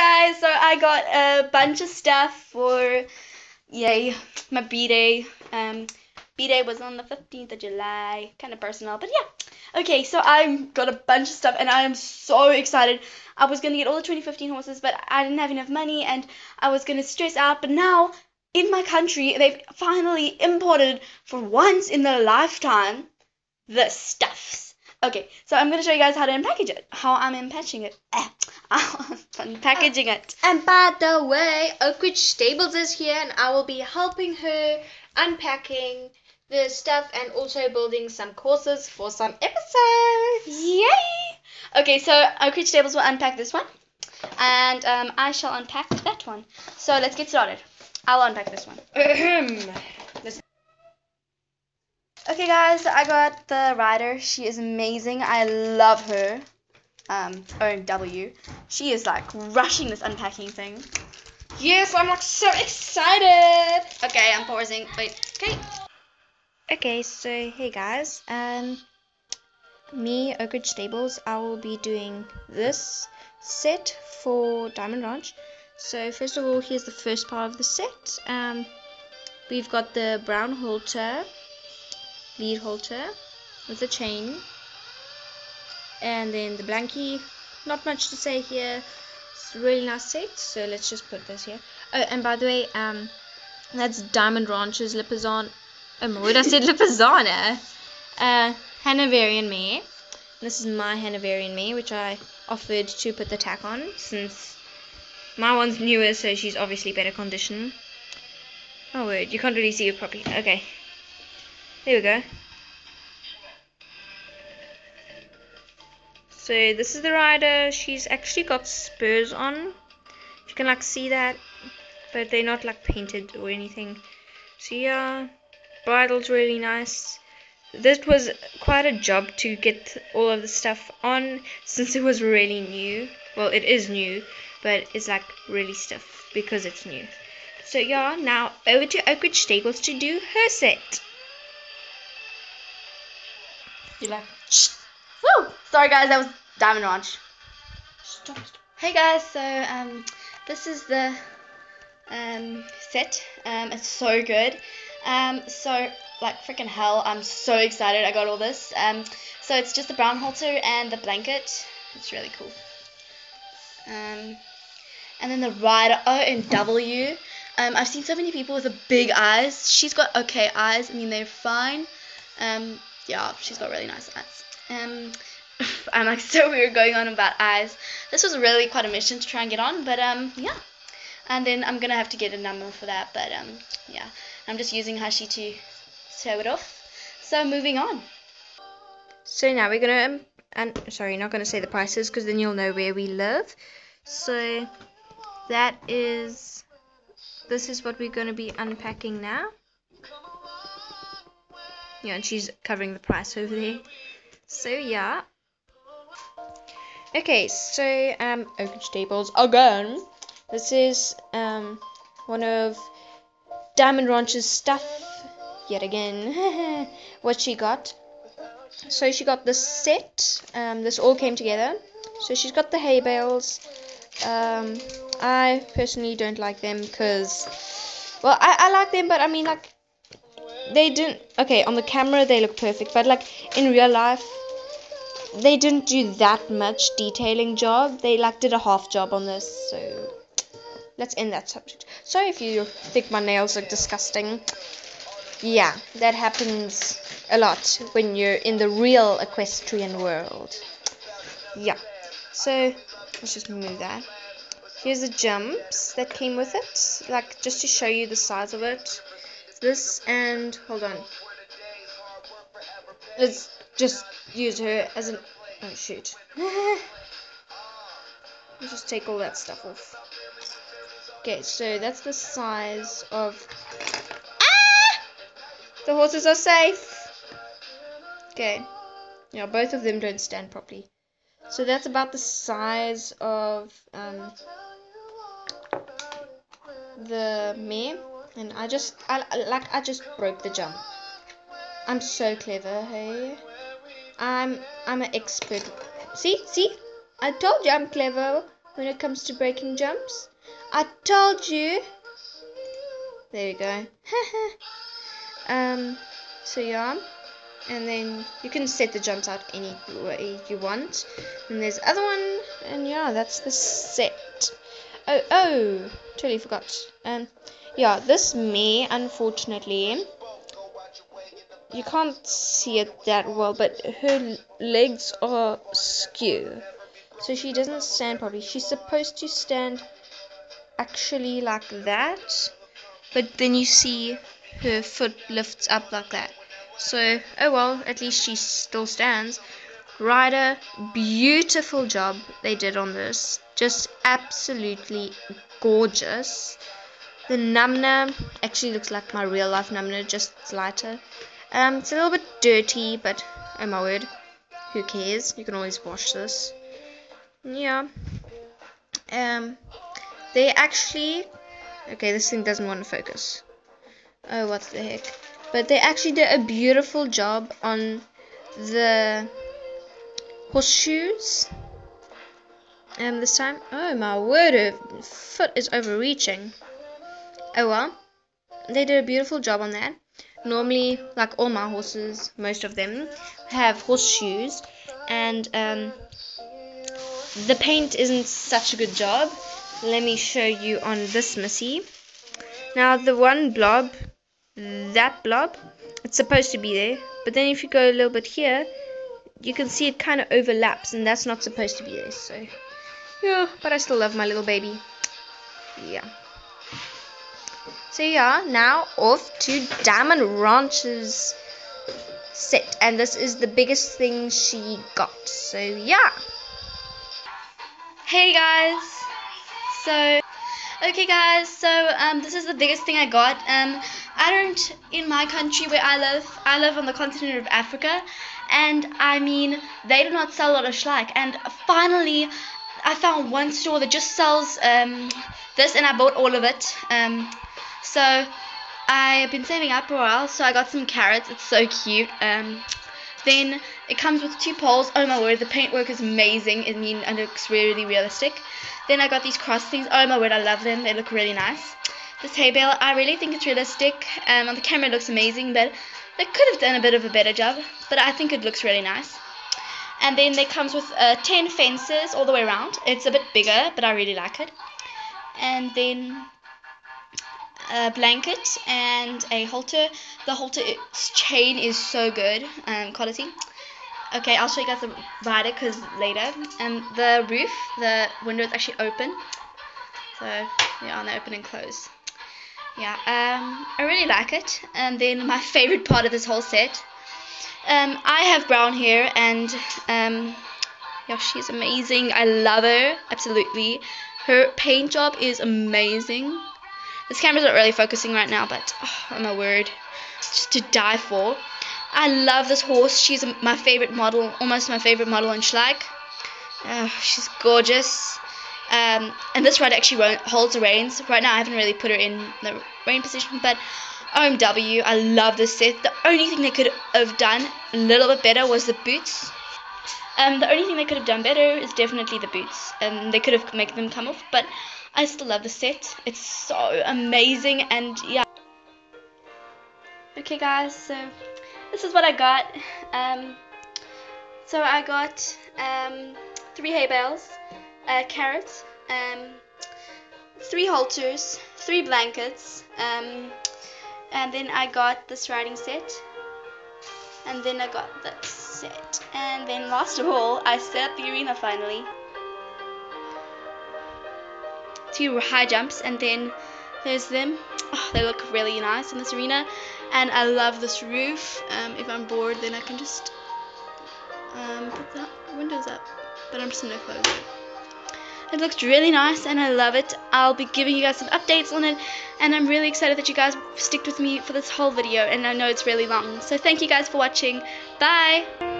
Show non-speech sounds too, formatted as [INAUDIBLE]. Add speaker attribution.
Speaker 1: guys, so I got a bunch of stuff for yay my b day. Um, b day was on the fifteenth of July, kind of personal, but yeah. Okay, so I got a bunch of stuff, and I am so excited. I was gonna get all the 2015 horses, but I didn't have enough money, and I was gonna stress out. But now in my country, they've finally imported for once in their lifetime the stuffs. Okay, so I'm gonna show you guys how to unpackage it. How I'm unpackaging it. Eh, [LAUGHS] unpackaging it.
Speaker 2: And by the way, Oakridge Stables is here and I will be helping her unpacking the stuff and also building some courses for some episodes.
Speaker 1: Yay! Okay, so Oakridge Stables will unpack this one. And um, I shall unpack that one. So let's get started. I'll unpack this one. Okay, guys, I got the rider. She is amazing. I love her. Um, OW. She is like rushing this unpacking thing.
Speaker 2: Yes, I'm like so excited.
Speaker 1: Okay, I'm pausing. Wait. Okay.
Speaker 2: Okay, so hey guys, um, me Oakridge Stables, I will be doing this set for Diamond Ranch. So first of all, here's the first part of the set. Um, we've got the brown halter lead halter with a chain. And then the blankie not much to say here. It's really nice set so let's just put this here. Oh and by the way um that's Diamond Ranch's Lipizzan oh my word I said [LAUGHS] Lipizzana uh Hanoverian mare. This is my Hanoverian mare which I offered to put the tack on since my one's newer so she's obviously better condition. Oh word you can't really see it properly. Okay there we go. So this is the rider. She's actually got spurs on. You can like see that, but they're not like painted or anything. So yeah, bridle's really nice. This was quite a job to get all of the stuff on since it was really new. Well, it is new, but it's like really stiff because it's new. So yeah, now over to Oakridge Stables to do her set.
Speaker 1: You like? Woo! Sorry guys, that was Diamond Ranch. Stop, stop. Hey guys, so um, this is the um set. Um, it's so good. Um, so like freaking hell, I'm so excited. I got all this. Um, so it's just the brown halter and the blanket. It's really cool. Um, and then the rider O and W. Um, I've seen so many people with the big eyes. She's got okay eyes. I mean, they're fine. Um, yeah, she's got really nice eyes. Um, [LAUGHS] I'm like [LAUGHS] so weird going on about eyes. This was really quite a mission to try and get on, but um, yeah. And then I'm gonna have to get a number for that, but um, yeah. I'm just using Hashi to show it off. So moving on.
Speaker 2: So now we're gonna um, and sorry, not gonna say the prices because then you'll know where we live. So that is this is what we're gonna be unpacking now. Yeah, and she's covering the price over there. So yeah. Okay, so um Oakridge Stables again. This is um one of Diamond Ranch's stuff yet again. [LAUGHS] what she got. So she got this set. Um this all came together. So she's got the hay bales. Um I personally don't like them because well I, I like them but I mean like they didn't okay on the camera they look perfect but like in real life they didn't do that much detailing job. They like did a half job on this so let's end that subject. Sorry if you think my nails look disgusting. Yeah that happens a lot when you're in the real equestrian world. Yeah so let's just move that. Here's the jumps that came with it like just to show you the size of it this and hold on. Let's just use her as an oh shoot. [LAUGHS] Just take all that stuff off. Okay so that's the size of ah! The horses are safe! Okay. Yeah both of them don't stand properly. So that's about the size of um, the mare and I just I like I just broke the jump. I'm so clever, hey. I'm I'm an expert. See, see, I told you I'm clever. when it comes to breaking jumps. I told you. There we go. [LAUGHS] um, so yeah, and then you can set the jumps out any way you want. And there's the other one, and yeah, that's the set. Oh, oh, totally forgot. Um, yeah, this me, unfortunately, you can't see it that well, but her legs are skew. So she doesn't stand properly. She's supposed to stand actually like that, but then you see her foot lifts up like that. So, oh well, at least she still stands. Rider, beautiful job they did on this. Just absolutely gorgeous. The Numnah actually looks like my real life Numnah, just lighter. Um, it's a little bit dirty, but oh my word, who cares? You can always wash this. Yeah. Um, they actually. Okay, this thing doesn't want to focus. Oh, what the heck. But they actually did a beautiful job on the horseshoes. Um, this time. Oh my word, foot is overreaching. Oh well. They did a beautiful job on that. Normally, like all my horses, most of them have horseshoes, and um, the paint isn't such a good job. Let me show you on this Missy. Now, the one blob that blob, it's supposed to be there. But then if you go a little bit here, you can see it kind of overlaps, and that's not supposed to be there. So, yeah, but I still love my little baby. Yeah. So yeah, now off to Diamond Ranch's set, and this is the biggest thing she got. So yeah.
Speaker 1: Hey guys. So Okay guys, so um, this is the biggest thing I got. Um, I don't, in my country where I live, I live on the continent of Africa, and I mean, they do not sell a lot of schleich. And finally, I found one store that just sells um, this, and I bought all of it. Um, so I've been saving up for a while, so I got some carrots. It's so cute. Um, then it comes with two poles. Oh my word, the paintwork is amazing. I mean, it looks really realistic. Then I got these cross things. Oh my word, I love them. They look really nice. This hay bale, I really think it's realistic. Um, on the camera it looks amazing, but they could have done a bit of a better job. But I think it looks really nice. And then it comes with uh, 10 fences all the way around. It's a bit bigger, but I really like it. And then a blanket and a halter. The halter chain is so good um, quality. Okay, I'll show you guys the rider because later. And the roof, the window is actually open. So, yeah, on the open and close. Yeah, um, I really like it. And then my [LAUGHS] favorite part of this whole set. Um, I have brown hair and, um, yeah, she's amazing. I love her, absolutely. Her paint job is amazing. This camera's not really focusing right now, but, oh my word, just to die for. I love this horse. She's my favorite model, almost my favorite model in Schleich. Uh, she's gorgeous. Um, and this rider actually holds the reins. Right now, I haven't really put her in the rein position, but OMW, I love this set. The only thing they could have done a little bit better was the boots. Um, the only thing they could have done better is definitely the boots. Um, they could have made them come off, but I still love the set. It's so amazing, and yeah. Okay, guys, so this is what I got. Um, so I got um, three hay bales, a carrot, um, three halters, three blankets, um, and then I got this riding set, and then I got this set, and then last of all, I set up the arena finally. Two high jumps, and then there's them. Oh, they look really nice in this arena and I love this roof. Um, if I'm bored, then I can just um, put the windows up. But I'm just gonna close it. It looks really nice and I love it. I'll be giving you guys some updates on it and I'm really excited that you guys stick with me for this whole video and I know it's really long. So thank you guys for watching. Bye!